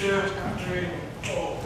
Yeah, after reading, oh,